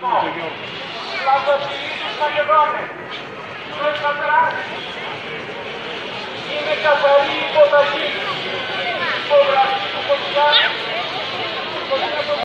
Dla gości i już na